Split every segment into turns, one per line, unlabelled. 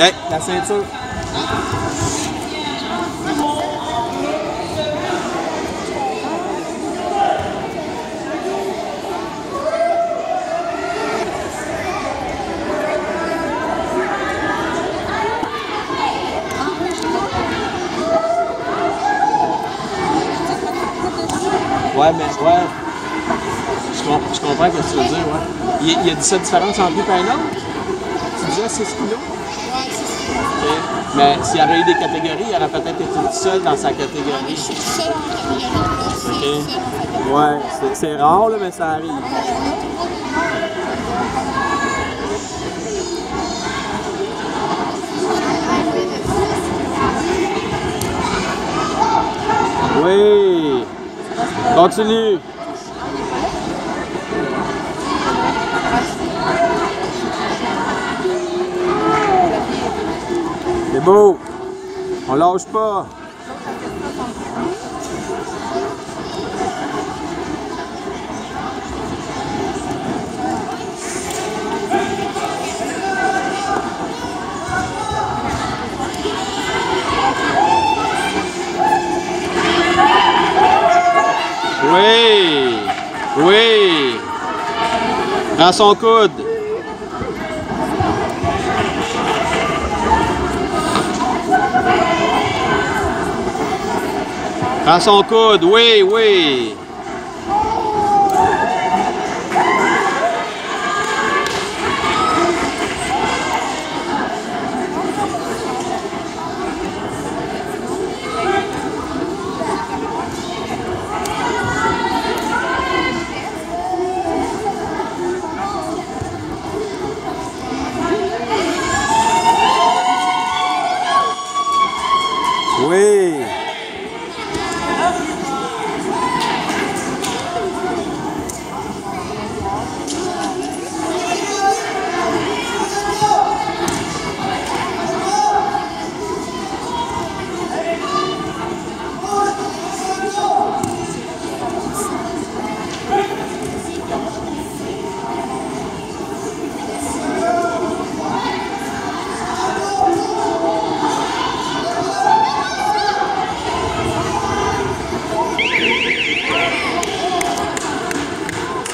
Hey, la ceinture. Ouais, mais ouais. Je, com- je comprends ce que tu veux dire, ouais. Il, y a- il y a de cette différence entre lui et un autre? Tu disais 6 kilos? Mais s'il y aurait eu des catégories, il aurait peut-être été tout seul dans sa catégorie. Ok. Ouais, c'est- c'est rare, là, mais ça arrive. Oui. Continue. C'est. On lâche pas. Oui. Oui. Dans son coude. Dans son coude, oui. Oui.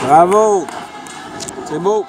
Bravo. C'est beau.